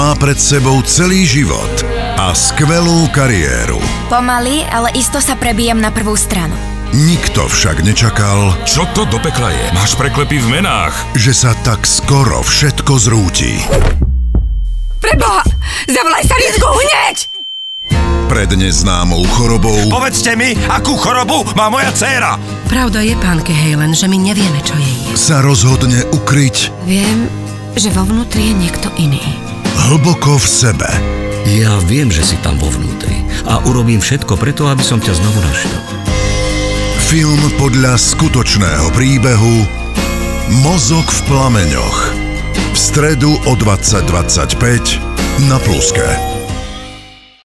má pred sebou celý život a skvelú kariéru. Pomaly, ale isto sa prebijem na prvú stranu. Nikto však nečakal, Čo to do pekla je? Máš preklepy v menách. že sa tak skoro všetko zrúti. Preboha! Zavolaj sa Rizku hneď! Pred neznámou chorobou Povedzte mi, akú chorobu má moja dcéra. Pravda je, pán Kehejlen, že my nevieme, čo je sa rozhodne ukryť Viem, že vo vnútri je niekto iný. Hlboko v sebe. Ja viem, že si tam vo vnútri a urobím všetko preto, aby som ťa znovu našiel. Film podľa skutočného príbehu Mozog v plameňoch. V stredu o 20.25 na Pluske.